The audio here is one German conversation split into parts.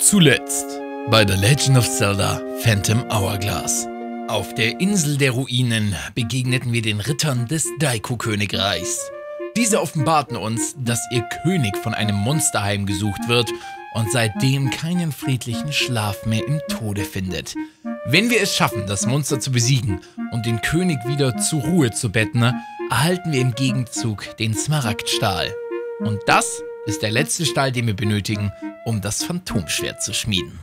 Zuletzt bei The Legend of Zelda Phantom Hourglass. Auf der Insel der Ruinen begegneten wir den Rittern des Daiku-Königreichs. Diese offenbarten uns, dass ihr König von einem Monster heimgesucht wird und seitdem keinen friedlichen Schlaf mehr im Tode findet. Wenn wir es schaffen, das Monster zu besiegen und den König wieder zur Ruhe zu betten, erhalten wir im Gegenzug den Smaragdstahl. Und das ist der letzte Stahl, den wir benötigen, um das Phantomschwert zu schmieden.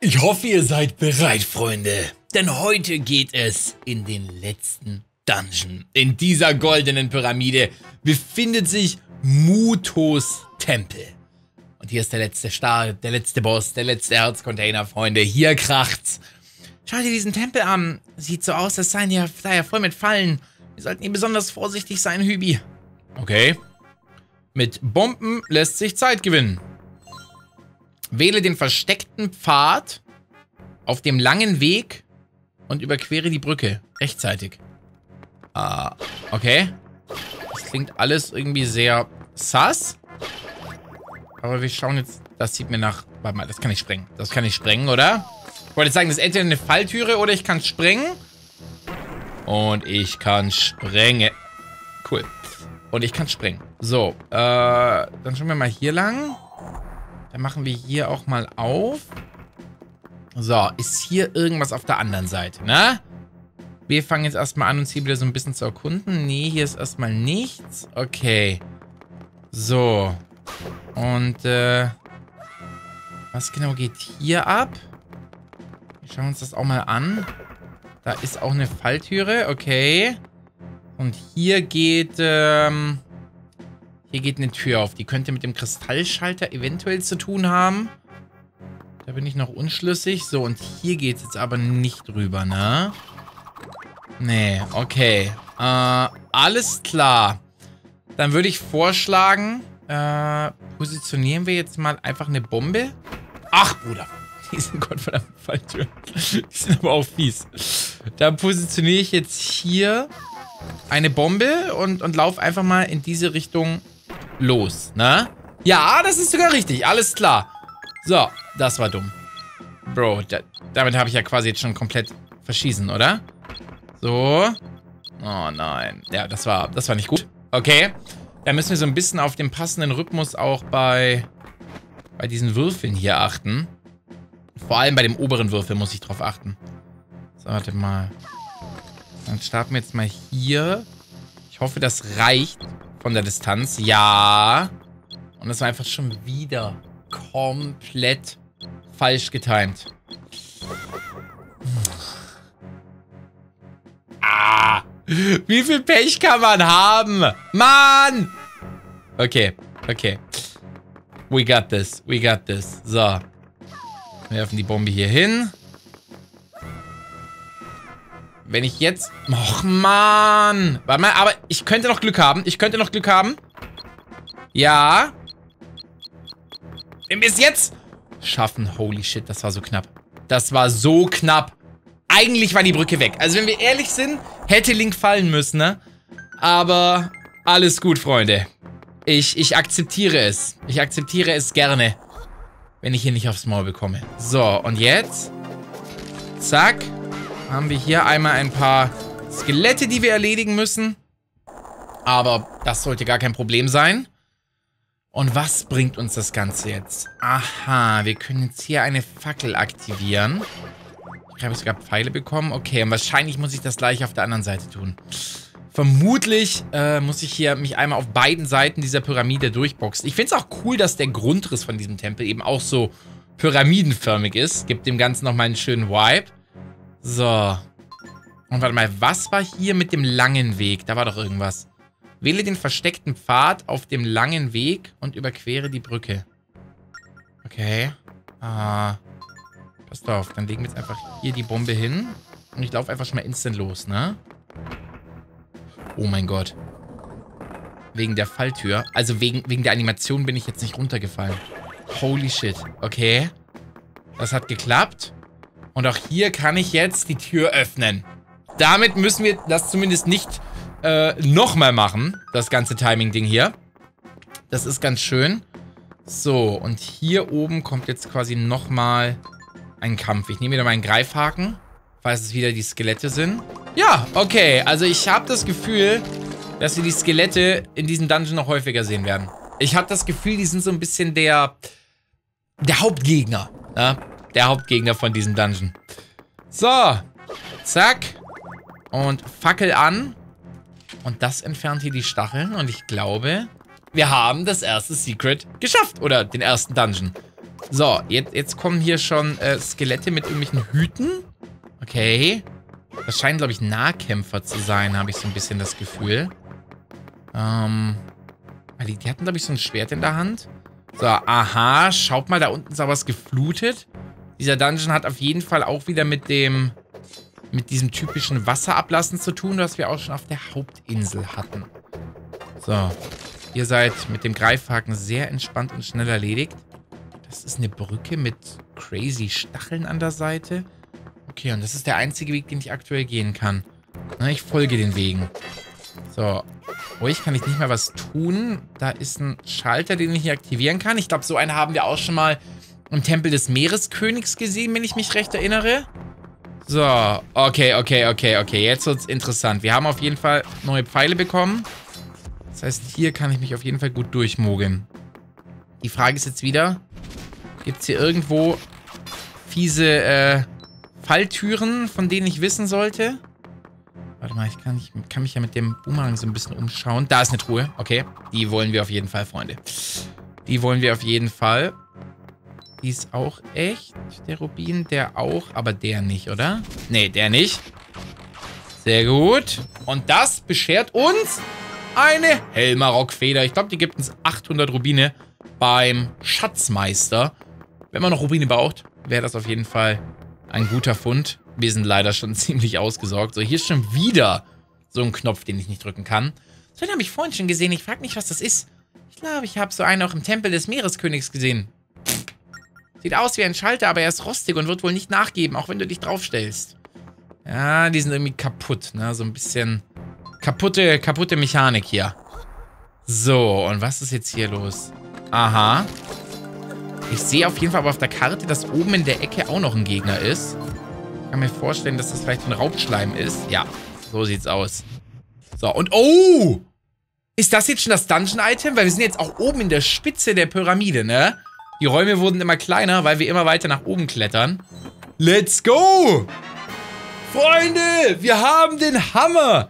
Ich hoffe, ihr seid bereit, Freunde. Denn heute geht es in den letzten Dungeon. In dieser goldenen Pyramide befindet sich Mutos Tempel. Und hier ist der letzte Star, der letzte Boss, der letzte Herzcontainer, Freunde. Hier kracht's. Schau dir diesen Tempel an. Sieht so aus, als seien sei ja voll mit Fallen. Wir sollten hier besonders vorsichtig sein, Hübi. Okay. Mit Bomben lässt sich Zeit gewinnen. Wähle den versteckten Pfad auf dem langen Weg und überquere die Brücke. Rechtzeitig. Ah, okay. Das klingt alles irgendwie sehr sass. Aber wir schauen jetzt... Das sieht mir nach... Warte mal, das kann ich sprengen. Das kann ich sprengen, oder? Ich wollte sagen, das ist entweder eine Falltüre oder ich kann sprengen. Und ich kann sprengen. Cool. Und ich kann sprengen. So, äh, dann schauen wir mal hier lang. Dann machen wir hier auch mal auf. So, ist hier irgendwas auf der anderen Seite, ne? Wir fangen jetzt erstmal an, uns hier wieder so ein bisschen zu erkunden. Nee, hier ist erstmal nichts. Okay. So. Und, äh... Was genau geht hier ab? Wir schauen uns das auch mal an. Da ist auch eine Falltüre. Okay. Und hier geht, ähm... Hier geht eine Tür auf. Die könnte mit dem Kristallschalter eventuell zu tun haben. Da bin ich noch unschlüssig. So, und hier geht es jetzt aber nicht rüber, ne? Nee, okay. Äh, alles klar. Dann würde ich vorschlagen, äh, positionieren wir jetzt mal einfach eine Bombe. Ach, Bruder. Die sind Gottverdammt Falltür. Die sind aber auch fies. Dann positioniere ich jetzt hier eine Bombe und, und laufe einfach mal in diese Richtung los, ne? Ja, das ist sogar richtig. Alles klar. So, das war dumm. Bro, da, damit habe ich ja quasi jetzt schon komplett verschießen, oder? So. Oh nein. Ja, das war, das war nicht gut. Okay. Da müssen wir so ein bisschen auf den passenden Rhythmus auch bei, bei diesen Würfeln hier achten. Vor allem bei dem oberen Würfel muss ich drauf achten. So, warte mal. Dann starten wir jetzt mal hier. Ich hoffe, das reicht von der Distanz. Ja. Und das war einfach schon wieder komplett falsch getimt. Ah. Wie viel Pech kann man haben? Mann! Okay, okay. We got this, we got this. So. Wir werfen die Bombe hier hin. Wenn ich jetzt... Och, Mann. Warte mal, aber ich könnte noch Glück haben. Ich könnte noch Glück haben. Ja. Wenn wir es jetzt schaffen. Holy shit, das war so knapp. Das war so knapp. Eigentlich war die Brücke weg. Also wenn wir ehrlich sind, hätte Link fallen müssen, ne? Aber alles gut, Freunde. Ich, ich akzeptiere es. Ich akzeptiere es gerne, wenn ich hier nicht aufs Maul bekomme. So, und jetzt? Zack. Haben wir hier einmal ein paar Skelette, die wir erledigen müssen. Aber das sollte gar kein Problem sein. Und was bringt uns das Ganze jetzt? Aha, wir können jetzt hier eine Fackel aktivieren. Ich habe sogar Pfeile bekommen. Okay, und wahrscheinlich muss ich das gleich auf der anderen Seite tun. Vermutlich äh, muss ich hier mich einmal auf beiden Seiten dieser Pyramide durchboxen. Ich finde es auch cool, dass der Grundriss von diesem Tempel eben auch so pyramidenförmig ist. Gibt dem Ganzen nochmal einen schönen Vibe. So. Und warte mal, was war hier mit dem langen Weg? Da war doch irgendwas. Wähle den versteckten Pfad auf dem langen Weg und überquere die Brücke. Okay. Ah. Passt auf, dann legen wir jetzt einfach hier die Bombe hin. Und ich laufe einfach schon mal instant los, ne? Oh mein Gott. Wegen der Falltür. Also wegen, wegen der Animation bin ich jetzt nicht runtergefallen. Holy shit. Okay. Das hat geklappt. Und auch hier kann ich jetzt die Tür öffnen. Damit müssen wir das zumindest nicht äh, nochmal machen, das ganze Timing-Ding hier. Das ist ganz schön. So, und hier oben kommt jetzt quasi nochmal ein Kampf. Ich nehme wieder meinen Greifhaken, falls es wieder die Skelette sind. Ja, okay. Also ich habe das Gefühl, dass wir die Skelette in diesem Dungeon noch häufiger sehen werden. Ich habe das Gefühl, die sind so ein bisschen der, der Hauptgegner. Ja? Der Hauptgegner von diesem Dungeon. So. Zack. Und Fackel an. Und das entfernt hier die Stacheln. Und ich glaube, wir haben das erste Secret geschafft. Oder den ersten Dungeon. So, jetzt, jetzt kommen hier schon äh, Skelette mit irgendwelchen Hüten. Okay. Das scheinen, glaube ich, Nahkämpfer zu sein, habe ich so ein bisschen das Gefühl. Ähm. Die, die hatten, glaube ich, so ein Schwert in der Hand. So, aha. Schaut mal, da unten ist auch was geflutet. Dieser Dungeon hat auf jeden Fall auch wieder mit dem mit diesem typischen Wasserablassen zu tun, was wir auch schon auf der Hauptinsel hatten. So. Ihr seid mit dem Greifhaken sehr entspannt und schnell erledigt. Das ist eine Brücke mit crazy Stacheln an der Seite. Und das ist der einzige Weg, den ich aktuell gehen kann. Na, ich folge den Wegen. So. Kann ich nicht mehr was tun. Da ist ein Schalter, den ich hier aktivieren kann. Ich glaube, so einen haben wir auch schon mal im Tempel des Meereskönigs gesehen, wenn ich mich recht erinnere. So, okay, okay, okay, okay. Jetzt wird's interessant. Wir haben auf jeden Fall neue Pfeile bekommen. Das heißt, hier kann ich mich auf jeden Fall gut durchmogeln. Die Frage ist jetzt wieder, gibt es hier irgendwo fiese äh, Falltüren, von denen ich wissen sollte? Warte mal, ich kann, ich kann mich ja mit dem Boomerang so ein bisschen umschauen. Da ist eine Truhe. Okay, die wollen wir auf jeden Fall, Freunde. Die wollen wir auf jeden Fall. Die ist auch echt. Der Rubin, der auch. Aber der nicht, oder? Nee, der nicht. Sehr gut. Und das beschert uns eine Helmarok-Feder. Ich glaube, die gibt uns 800 Rubine beim Schatzmeister. Wenn man noch Rubine braucht, wäre das auf jeden Fall ein guter Fund. Wir sind leider schon ziemlich ausgesorgt. So, hier ist schon wieder so ein Knopf, den ich nicht drücken kann. So, den habe ich vorhin schon gesehen. Ich frage mich, was das ist. Ich glaube, ich habe so einen auch im Tempel des Meereskönigs gesehen. Sieht aus wie ein Schalter, aber er ist rostig und wird wohl nicht nachgeben, auch wenn du dich draufstellst. Ja, die sind irgendwie kaputt, ne? So ein bisschen kaputte, kaputte Mechanik hier. So, und was ist jetzt hier los? Aha. Ich sehe auf jeden Fall aber auf der Karte, dass oben in der Ecke auch noch ein Gegner ist. Ich kann mir vorstellen, dass das vielleicht ein Raubschleim ist. Ja, so sieht's aus. So, und oh! Ist das jetzt schon das Dungeon-Item? Weil wir sind jetzt auch oben in der Spitze der Pyramide, ne? Die Räume wurden immer kleiner, weil wir immer weiter nach oben klettern. Let's go! Freunde, wir haben den Hammer!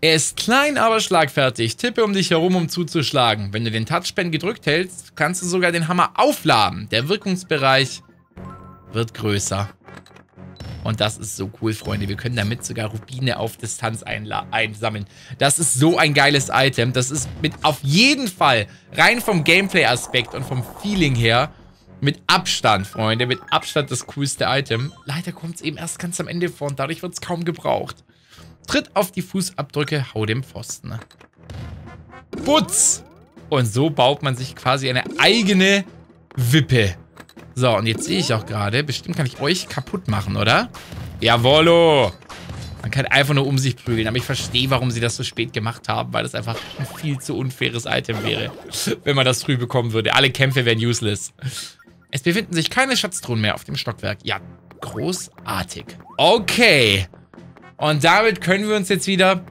Er ist klein, aber schlagfertig. Tippe um dich herum, um zuzuschlagen. Wenn du den Touchpen gedrückt hältst, kannst du sogar den Hammer aufladen. Der Wirkungsbereich wird größer. Und das ist so cool, Freunde. Wir können damit sogar Rubine auf Distanz einsammeln. Das ist so ein geiles Item. Das ist mit auf jeden Fall, rein vom Gameplay-Aspekt und vom Feeling her, mit Abstand, Freunde, mit Abstand das coolste Item. Leider kommt es eben erst ganz am Ende vor und dadurch wird es kaum gebraucht. Tritt auf die Fußabdrücke, hau dem Pfosten. Putz! Und so baut man sich quasi eine eigene Wippe. So, und jetzt sehe ich auch gerade, bestimmt kann ich euch kaputt machen, oder? Jawollo! Man kann einfach nur um sich prügeln, aber ich verstehe, warum sie das so spät gemacht haben, weil das einfach ein viel zu unfaires Item wäre, wenn man das früh bekommen würde. Alle Kämpfe wären useless. Es befinden sich keine Schatztruhen mehr auf dem Stockwerk. Ja, großartig. Okay. Und damit können wir uns jetzt wieder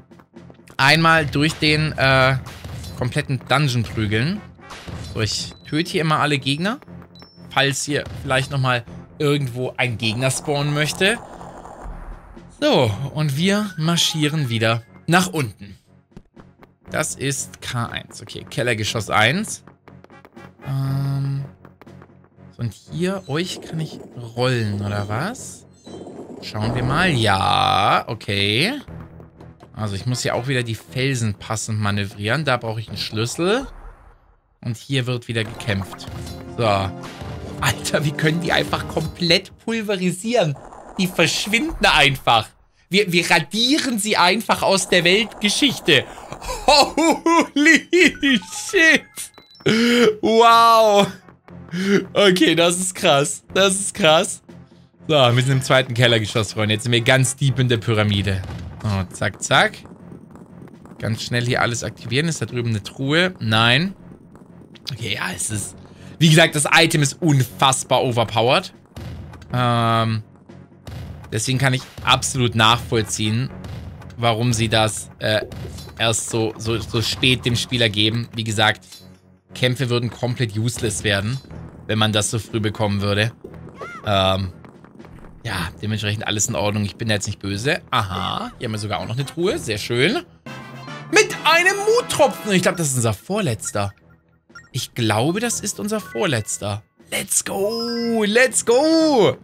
einmal durch den äh, kompletten Dungeon prügeln. So, ich töte hier immer alle Gegner falls hier vielleicht nochmal irgendwo ein Gegner spawnen möchte. So, und wir marschieren wieder nach unten. Das ist K1. Okay, Kellergeschoss 1. Ähm, und hier, euch kann ich rollen, oder was? Schauen wir mal. Ja, okay. Also ich muss ja auch wieder die Felsen passend manövrieren. Da brauche ich einen Schlüssel. Und hier wird wieder gekämpft. So. Alter, wie können die einfach komplett pulverisieren? Die verschwinden einfach. Wir, wir radieren sie einfach aus der Weltgeschichte. Holy shit. Wow. Okay, das ist krass. Das ist krass. So, wir sind im zweiten Kellergeschoss, Freunde. Jetzt sind wir ganz deep in der Pyramide. Oh, zack, zack. Ganz schnell hier alles aktivieren. Ist da drüben eine Truhe? Nein. Okay, ja, es ist... Wie gesagt, das Item ist unfassbar overpowered. Ähm... Deswegen kann ich absolut nachvollziehen, warum sie das äh, erst so, so, so spät dem Spieler geben. Wie gesagt, Kämpfe würden komplett useless werden, wenn man das so früh bekommen würde. Ähm, ja, dementsprechend alles in Ordnung. Ich bin jetzt nicht böse. Aha, hier haben wir sogar auch noch eine Truhe. Sehr schön. Mit einem Muttropfen. Ich glaube, das ist unser vorletzter. Ich glaube, das ist unser vorletzter. Let's go, let's go.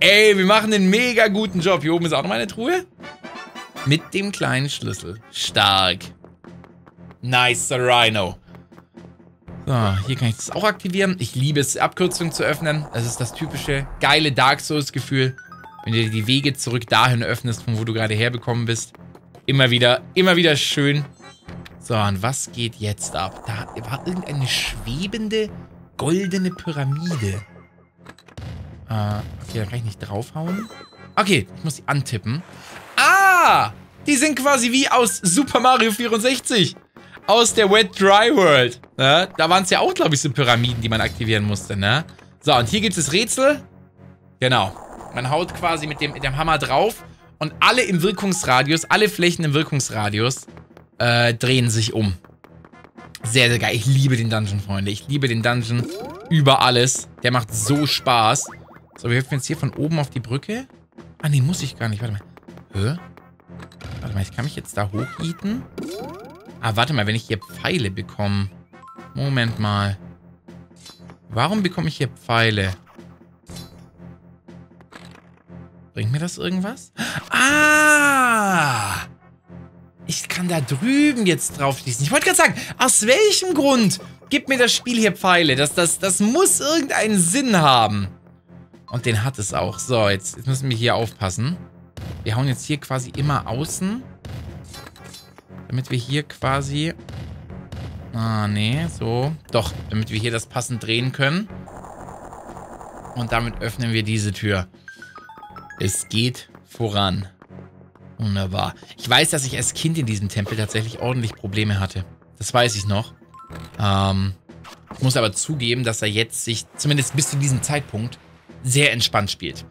Ey, wir machen einen mega guten Job. Hier oben ist auch noch eine Truhe. Mit dem kleinen Schlüssel. Stark. Nice, Rhino. So, hier kann ich das auch aktivieren. Ich liebe es, Abkürzungen zu öffnen. Das ist das typische geile Dark Souls-Gefühl. Wenn du die Wege zurück dahin öffnest, von wo du gerade herbekommen bist. Immer wieder, immer wieder schön. So, und was geht jetzt ab? Da war irgendeine schwebende, goldene Pyramide. Äh, okay, da kann ich nicht draufhauen. Okay, ich muss die antippen. Ah! Die sind quasi wie aus Super Mario 64. Aus der Wet Dry World. Ne? Da waren es ja auch, glaube ich, so Pyramiden, die man aktivieren musste, ne? So, und hier gibt es Rätsel. Genau. Man haut quasi mit dem, mit dem Hammer drauf und alle im Wirkungsradius, alle Flächen im Wirkungsradius äh, drehen sich um. Sehr, sehr geil. Ich liebe den Dungeon, Freunde. Ich liebe den Dungeon über alles. Der macht so Spaß. So, wir hüpfen jetzt hier von oben auf die Brücke. Ah, nee, muss ich gar nicht. Warte mal. Hä? Warte mal, ich kann mich jetzt da hochhieten. Ah, warte mal, wenn ich hier Pfeile bekomme. Moment mal. Warum bekomme ich hier Pfeile? Bringt mir das irgendwas? Ah! Ich kann da drüben jetzt drauf schließen. Ich wollte gerade sagen, aus welchem Grund gibt mir das Spiel hier Pfeile? Das, das, das muss irgendeinen Sinn haben. Und den hat es auch. So, jetzt, jetzt müssen wir hier aufpassen. Wir hauen jetzt hier quasi immer außen. Damit wir hier quasi... Ah, nee, so. Doch, damit wir hier das passend drehen können. Und damit öffnen wir diese Tür. Es geht voran. Wunderbar. Ich weiß, dass ich als Kind in diesem Tempel tatsächlich ordentlich Probleme hatte. Das weiß ich noch. Ähm, ich muss aber zugeben, dass er jetzt sich, zumindest bis zu diesem Zeitpunkt, sehr entspannt spielt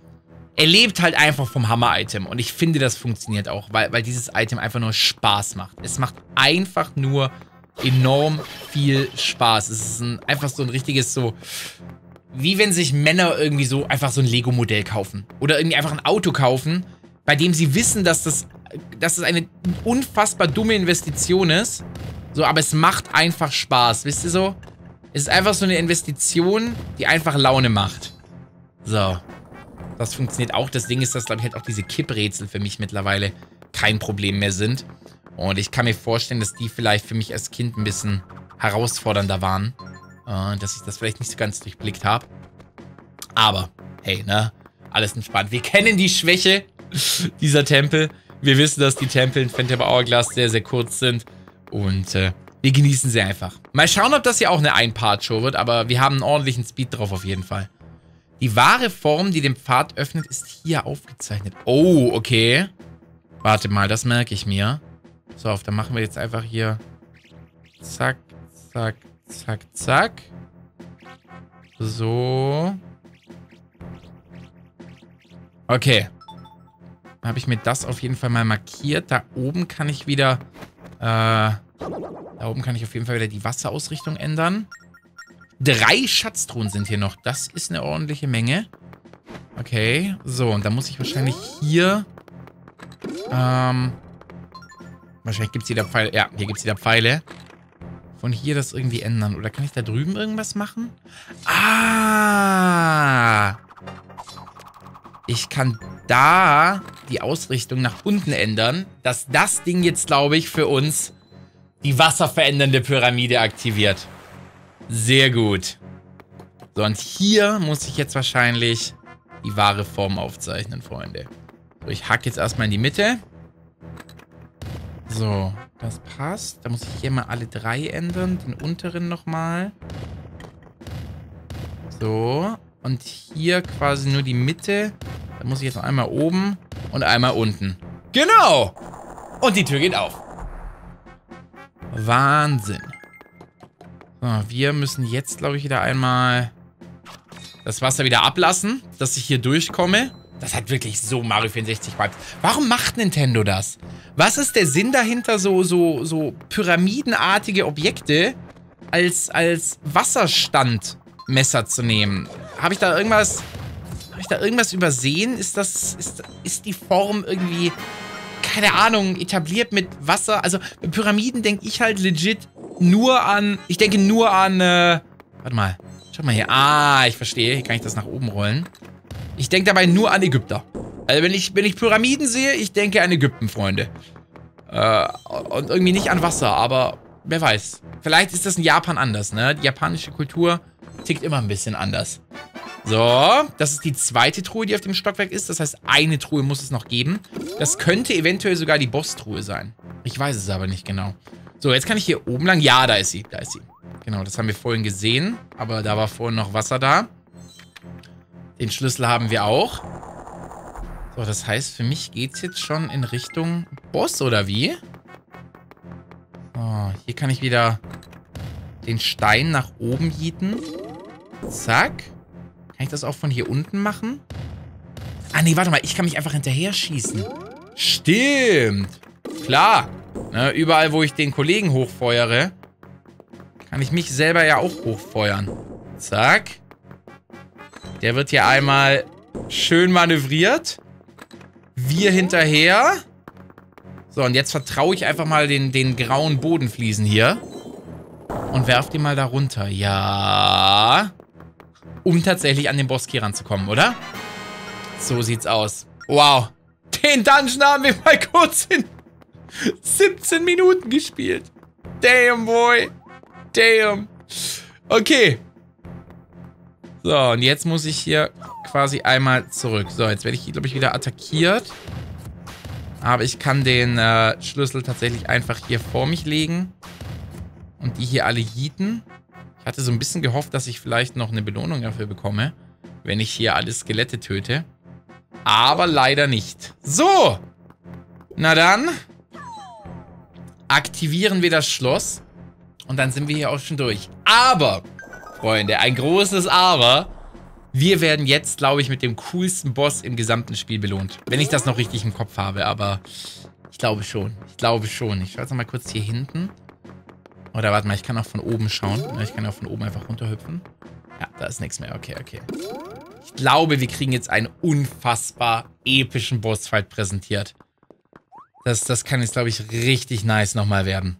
er lebt halt einfach vom Hammer-Item. Und ich finde, das funktioniert auch, weil, weil dieses Item einfach nur Spaß macht. Es macht einfach nur enorm viel Spaß. Es ist ein, einfach so ein richtiges so... Wie wenn sich Männer irgendwie so einfach so ein Lego-Modell kaufen. Oder irgendwie einfach ein Auto kaufen, bei dem sie wissen, dass das, dass das eine unfassbar dumme Investition ist. So, aber es macht einfach Spaß. Wisst ihr so? Es ist einfach so eine Investition, die einfach Laune macht. So. Das funktioniert auch. Das Ding ist, dass, glaube ich, halt auch diese Kipprätsel für mich mittlerweile kein Problem mehr sind. Und ich kann mir vorstellen, dass die vielleicht für mich als Kind ein bisschen herausfordernder waren. Äh, dass ich das vielleicht nicht so ganz durchblickt habe. Aber, hey, ne? Alles entspannt. Wir kennen die Schwäche dieser Tempel. Wir wissen, dass die Tempel in Phantom Hourglass sehr, sehr kurz sind. Und äh, wir genießen sie einfach. Mal schauen, ob das hier auch eine Ein-Part-Show wird. Aber wir haben einen ordentlichen Speed drauf auf jeden Fall. Die wahre Form, die den Pfad öffnet, ist hier aufgezeichnet. Oh, okay. Warte mal, das merke ich mir. So, auf, dann machen wir jetzt einfach hier zack, zack, zack, zack. So. Okay. Habe ich mir das auf jeden Fall mal markiert. Da oben kann ich wieder, äh, da oben kann ich auf jeden Fall wieder die Wasserausrichtung ändern. Drei Schatztruhen sind hier noch. Das ist eine ordentliche Menge. Okay, so, und dann muss ich wahrscheinlich hier... Ähm... Wahrscheinlich gibt es wieder Pfeile. Ja, hier gibt es wieder Pfeile. Von hier das irgendwie ändern. Oder kann ich da drüben irgendwas machen? Ah! Ich kann da die Ausrichtung nach unten ändern, dass das Ding jetzt, glaube ich, für uns die wasserverändernde Pyramide aktiviert. Sehr gut. So, und hier muss ich jetzt wahrscheinlich die wahre Form aufzeichnen, Freunde. So, ich hack jetzt erstmal in die Mitte. So, das passt. Da muss ich hier mal alle drei ändern. Den unteren nochmal. So. Und hier quasi nur die Mitte. Da muss ich jetzt noch einmal oben und einmal unten. Genau! Und die Tür geht auf. Wahnsinn. So, wir müssen jetzt, glaube ich, wieder einmal das Wasser wieder ablassen, dass ich hier durchkomme. Das hat wirklich so Mario 64 Vibes. Warum macht Nintendo das? Was ist der Sinn dahinter, so, so, so pyramidenartige Objekte als, als Wasserstandmesser zu nehmen? Habe ich da irgendwas... Habe ich da irgendwas übersehen? Ist das... Ist, ist die Form irgendwie... Keine Ahnung, etabliert mit Wasser? Also, Pyramiden denke ich halt legit nur an... Ich denke nur an... Äh, warte mal. Schau mal hier. Ah, ich verstehe. Hier kann ich das nach oben rollen. Ich denke dabei nur an Ägypter. Also wenn ich, wenn ich Pyramiden sehe, ich denke an Ägypten, Freunde. Äh, und irgendwie nicht an Wasser, aber wer weiß. Vielleicht ist das in Japan anders, ne? Die japanische Kultur tickt immer ein bisschen anders. So, das ist die zweite Truhe, die auf dem Stockwerk ist. Das heißt, eine Truhe muss es noch geben. Das könnte eventuell sogar die Boss-Truhe sein. Ich weiß es aber nicht genau. So, jetzt kann ich hier oben lang. Ja, da ist sie. Da ist sie. Genau, das haben wir vorhin gesehen. Aber da war vorhin noch Wasser da. Den Schlüssel haben wir auch. So, das heißt, für mich geht es jetzt schon in Richtung Boss, oder wie? So, hier kann ich wieder den Stein nach oben jieten. Zack. Kann ich das auch von hier unten machen? Ah, nee, warte mal. Ich kann mich einfach hinterher schießen. Stimmt. Klar. Ne, überall, wo ich den Kollegen hochfeuere, kann ich mich selber ja auch hochfeuern. Zack. Der wird hier einmal schön manövriert. Wir hinterher. So, und jetzt vertraue ich einfach mal den, den grauen Bodenfliesen hier. Und werf die mal da runter. Ja. Um tatsächlich an den Boss-Key ranzukommen, oder? So sieht's aus. Wow. Den Dungeon haben wir mal kurz in 17 Minuten gespielt. Damn, boy. Damn. Okay. So, und jetzt muss ich hier quasi einmal zurück. So, jetzt werde ich, glaube ich, wieder attackiert. Aber ich kann den äh, Schlüssel tatsächlich einfach hier vor mich legen. Und die hier alle jieten. Ich hatte so ein bisschen gehofft, dass ich vielleicht noch eine Belohnung dafür bekomme. Wenn ich hier alle Skelette töte. Aber leider nicht. So. Na dann. Aktivieren wir das Schloss. Und dann sind wir hier auch schon durch. Aber, Freunde, ein großes Aber. Wir werden jetzt, glaube ich, mit dem coolsten Boss im gesamten Spiel belohnt. Wenn ich das noch richtig im Kopf habe, aber ich glaube schon. Ich glaube schon. Ich schaue jetzt mal kurz hier hinten. Oder warte mal, ich kann auch von oben schauen. Ich kann auch von oben einfach runterhüpfen. Ja, da ist nichts mehr. Okay, okay. Ich glaube, wir kriegen jetzt einen unfassbar epischen Bossfight präsentiert. Das, das kann jetzt, glaube ich, richtig nice nochmal werden.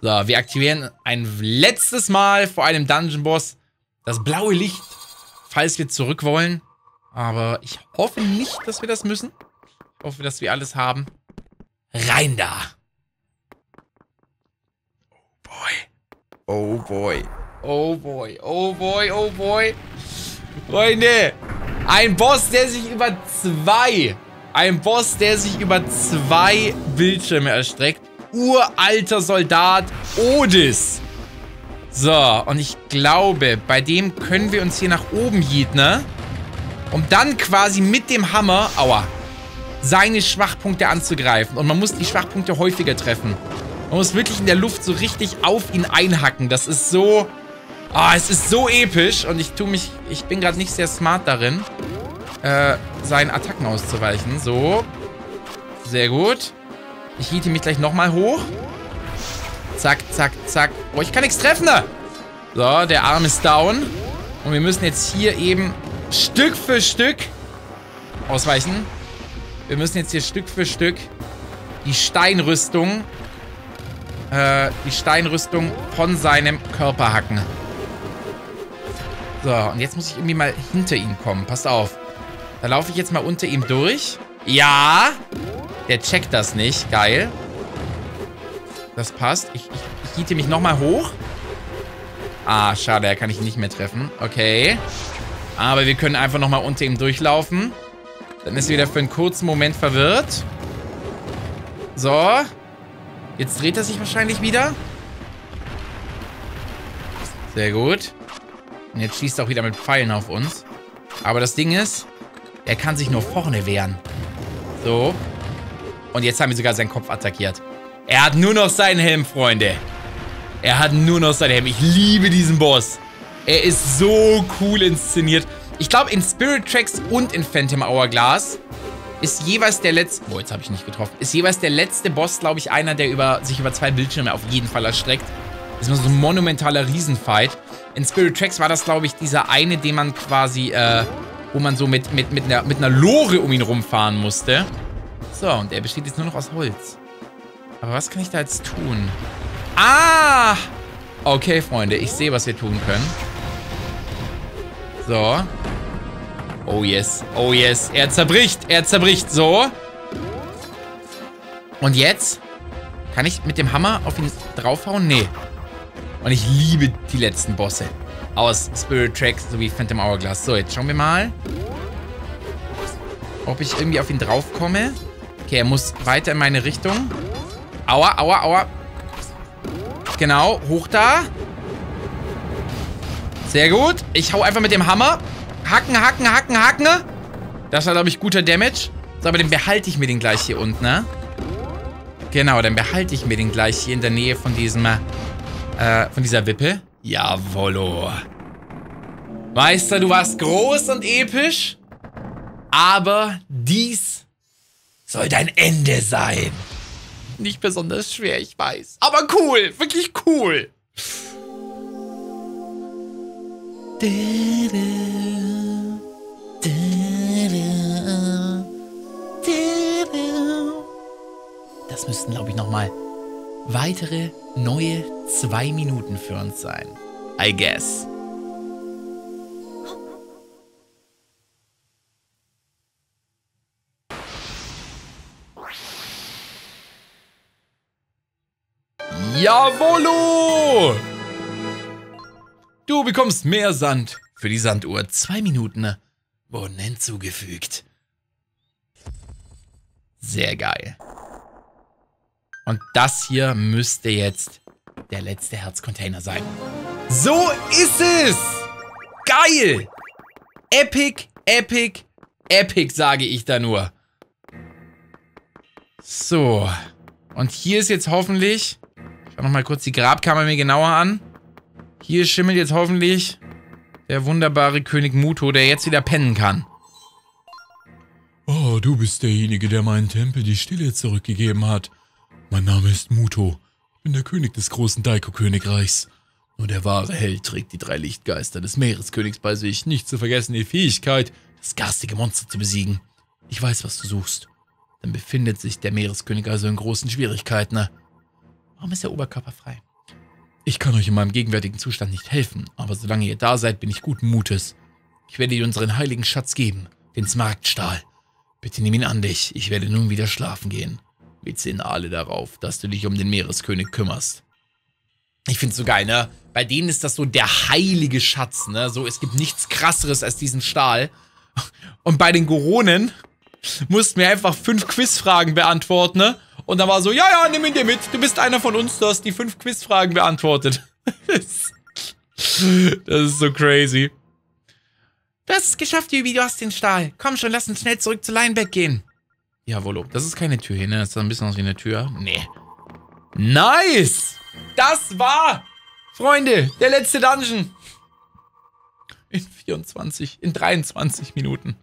So, wir aktivieren ein letztes Mal vor einem Dungeon-Boss das blaue Licht, falls wir zurück wollen. Aber ich hoffe nicht, dass wir das müssen. Ich hoffe, dass wir alles haben. Rein da! Oh boy. Oh boy. Oh boy. Oh boy. Freunde. Ein Boss, der sich über zwei... Ein Boss, der sich über zwei Bildschirme erstreckt uralter Soldat Odis. So, und ich glaube, bei dem können wir uns hier nach oben jieten, ne? Um dann quasi mit dem Hammer, aua, seine Schwachpunkte anzugreifen. Und man muss die Schwachpunkte häufiger treffen. Man muss wirklich in der Luft so richtig auf ihn einhacken. Das ist so... Ah, es ist so episch. Und ich tue mich... Ich bin gerade nicht sehr smart darin, äh, seinen Attacken auszuweichen. So. Sehr gut. Ich hiete mich gleich nochmal hoch. Zack, zack, zack. Oh, ich kann nichts treffen. Da. So, der Arm ist down. Und wir müssen jetzt hier eben Stück für Stück ausweichen. Wir müssen jetzt hier Stück für Stück die Steinrüstung, äh, die Steinrüstung von seinem Körper hacken. So, und jetzt muss ich irgendwie mal hinter ihn kommen. Passt auf. Da laufe ich jetzt mal unter ihm durch. Ja. Der checkt das nicht. Geil. Das passt. Ich, ich, ich hiete mich nochmal hoch. Ah, schade, er kann ich nicht mehr treffen. Okay. Aber wir können einfach nochmal unter ihm durchlaufen. Dann ist er wieder für einen kurzen Moment verwirrt. So. Jetzt dreht er sich wahrscheinlich wieder. Sehr gut. Und jetzt schießt er auch wieder mit Pfeilen auf uns. Aber das Ding ist, er kann sich nur vorne wehren. So. Und jetzt haben wir sogar seinen Kopf attackiert. Er hat nur noch seinen Helm, Freunde. Er hat nur noch sein Helm. Ich liebe diesen Boss. Er ist so cool inszeniert. Ich glaube, in Spirit Tracks und in Phantom Hourglass ist jeweils der letzte... Oh, jetzt habe ich nicht getroffen. Ist jeweils der letzte Boss, glaube ich, einer, der über, sich über zwei Bildschirme auf jeden Fall erstreckt. Das ist so ein monumentaler Riesenfight. In Spirit Tracks war das, glaube ich, dieser eine, den man quasi, äh, wo man so mit, mit, mit, einer, mit einer Lore um ihn rumfahren musste. So, und er besteht jetzt nur noch aus Holz. Aber was kann ich da jetzt tun? Ah! Okay, Freunde, ich sehe, was wir tun können. So. Oh yes, oh yes. Er zerbricht, er zerbricht. So. Und jetzt? Kann ich mit dem Hammer auf ihn draufhauen? Nee. Und ich liebe die letzten Bosse. Aus Spirit Tracks sowie Phantom Hourglass. So, jetzt schauen wir mal. Ob ich irgendwie auf ihn draufkomme. Okay, er muss weiter in meine Richtung. Aua, aua, aua. Genau, hoch da. Sehr gut. Ich hau einfach mit dem Hammer. Hacken, hacken, hacken, hacken. Das war, glaube ich, guter Damage. So, aber den behalte ich mir den gleich hier unten, ne? Genau, dann behalte ich mir den gleich hier in der Nähe von diesem, äh, von dieser Wippe. Jawollo. Weißt du, du warst groß und episch, aber dies soll dein Ende sein. Nicht besonders schwer, ich weiß. Aber cool, wirklich cool. Das müssten, glaube ich, nochmal weitere neue zwei Minuten für uns sein. I guess. Jawollo! Du bekommst mehr Sand. Für die Sanduhr zwei Minuten wurden hinzugefügt. Sehr geil. Und das hier müsste jetzt der letzte Herzcontainer sein. So ist es! Geil! Epic, epic, epic, sage ich da nur. So. Und hier ist jetzt hoffentlich... Ich schau nochmal kurz die Grabkammer mir genauer an. Hier schimmelt jetzt hoffentlich der wunderbare König Muto, der jetzt wieder pennen kann. Oh, du bist derjenige, der meinen Tempel die Stille zurückgegeben hat. Mein Name ist Muto. Ich bin der König des großen Daiko-Königreichs. Nur der wahre Held trägt die drei Lichtgeister des Meereskönigs bei sich. Nicht zu vergessen die Fähigkeit, das garstige Monster zu besiegen. Ich weiß, was du suchst. Dann befindet sich der Meereskönig also in großen Schwierigkeiten. Warum ist der Oberkörper frei? Ich kann euch in meinem gegenwärtigen Zustand nicht helfen, aber solange ihr da seid, bin ich guten Mutes. Ich werde dir unseren heiligen Schatz geben, den Smaragdstahl. Bitte nimm ihn an dich, ich werde nun wieder schlafen gehen. Wir zählen alle darauf, dass du dich um den Meereskönig kümmerst. Ich find's so geil, ne? Bei denen ist das so der heilige Schatz, ne? So, es gibt nichts krasseres als diesen Stahl. Und bei den Goronen mussten wir einfach fünf Quizfragen beantworten, ne? Und dann war so, ja, ja, nimm ihn dir mit. Du bist einer von uns, du hast die fünf Quizfragen beantwortet. das ist so crazy. Du hast es geschafft, Jubi, du hast den Stahl. Komm schon, lass uns schnell zurück zu Lineback gehen. Jawollo. Das ist keine Tür hier, ne? Das sah ein bisschen aus wie eine Tür. Nee. Nice! Das war, Freunde, der letzte Dungeon. In 24, in 23 Minuten.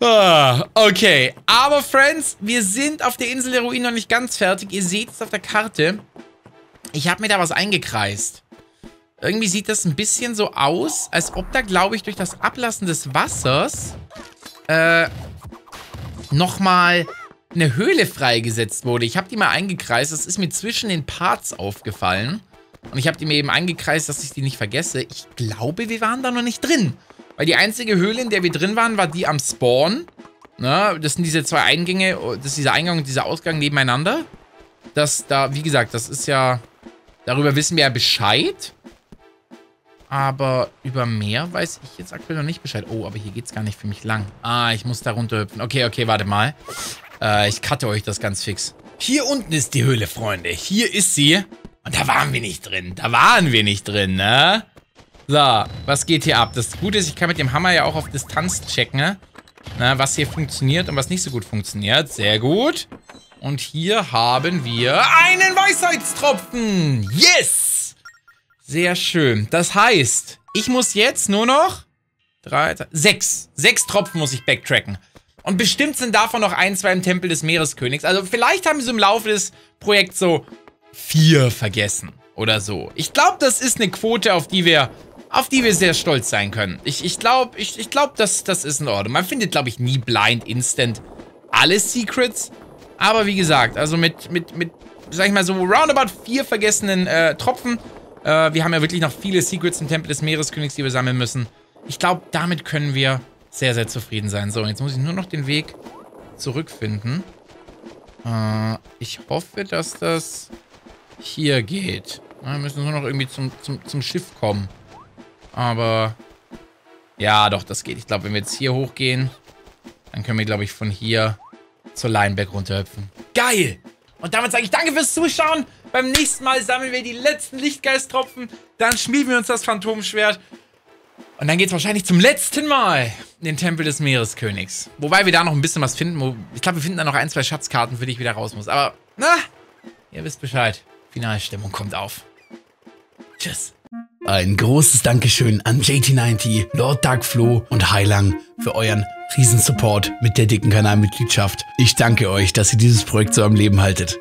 Ah, okay. Aber, Friends, wir sind auf der Insel der Ruinen noch nicht ganz fertig. Ihr seht es auf der Karte. Ich habe mir da was eingekreist. Irgendwie sieht das ein bisschen so aus, als ob da, glaube ich, durch das Ablassen des Wassers äh, nochmal eine Höhle freigesetzt wurde. Ich habe die mal eingekreist. Das ist mir zwischen den Parts aufgefallen. Und ich habe die mir eben eingekreist, dass ich die nicht vergesse. Ich glaube, wir waren da noch nicht drin. Weil die einzige Höhle, in der wir drin waren, war die am Spawn. Ne? Das sind diese zwei Eingänge, das ist dieser Eingang und dieser Ausgang nebeneinander. Das da, wie gesagt, das ist ja... Darüber wissen wir ja Bescheid. Aber über mehr weiß ich jetzt aktuell noch nicht Bescheid. Oh, aber hier geht es gar nicht für mich lang. Ah, ich muss da runterhüpfen. Okay, okay, warte mal. Äh, ich cutte euch das ganz fix. Hier unten ist die Höhle, Freunde. Hier ist sie. Und da waren wir nicht drin. Da waren wir nicht drin, ne? So, was geht hier ab? Das Gute ist, ich kann mit dem Hammer ja auch auf Distanz checken, ne? Na, was hier funktioniert und was nicht so gut funktioniert. Sehr gut. Und hier haben wir einen Weisheitstropfen. Yes! Sehr schön. Das heißt, ich muss jetzt nur noch drei, sechs. Sechs Tropfen muss ich backtracken. Und bestimmt sind davon noch ein, zwei im Tempel des Meereskönigs. Also vielleicht haben so im Laufe des Projekts so vier vergessen oder so. Ich glaube, das ist eine Quote, auf die wir, auf die wir sehr stolz sein können. Ich, ich glaube, ich, ich glaub, das, das ist in Ordnung. Man findet, glaube ich, nie blind instant alle Secrets. Aber wie gesagt, also mit, mit, mit, sag ich mal so, roundabout vier vergessenen äh, Tropfen. Äh, wir haben ja wirklich noch viele Secrets im Tempel des Meereskönigs, die wir sammeln müssen. Ich glaube, damit können wir sehr, sehr zufrieden sein. So, jetzt muss ich nur noch den Weg zurückfinden. Äh, ich hoffe, dass das hier geht. wir müssen nur noch irgendwie zum, zum, zum Schiff kommen. Aber, ja, doch, das geht. Ich glaube, wenn wir jetzt hier hochgehen, dann können wir, glaube ich, von hier zur Leinberg runterhüpfen. Geil! Und damit sage ich danke fürs Zuschauen. Beim nächsten Mal sammeln wir die letzten Lichtgeisttropfen. Dann schmieden wir uns das Phantomschwert. Und dann geht es wahrscheinlich zum letzten Mal in den Tempel des Meereskönigs. Wobei wir da noch ein bisschen was finden. Ich glaube, wir finden da noch ein, zwei Schatzkarten, für die ich wieder raus muss. Aber, na, ihr wisst Bescheid. Finalstimmung kommt auf. Tschüss. Ein großes Dankeschön an JT90, Lord Darkflow und Heilang für euren Riesensupport mit der dicken Kanalmitgliedschaft. Ich danke euch, dass ihr dieses Projekt so am Leben haltet.